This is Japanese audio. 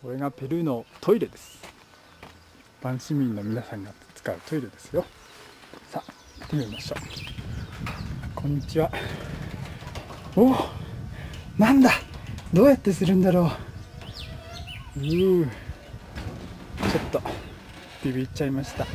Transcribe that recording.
これがペルーのトイレです。一般市民の皆さんが使うトイレですよ。さあ行ってみましょう。こんにちは。おおなんだ。どうやってするんだろう。うーちょっとビビっちゃいました。